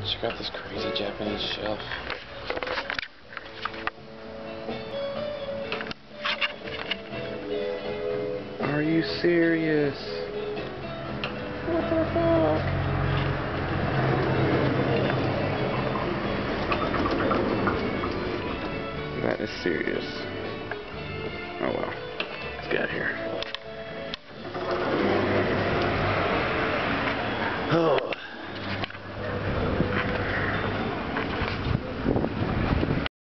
Check out this crazy Japanese shelf. Are you serious? What the fuck? That is serious. Oh well. Let's get out of here. Oh.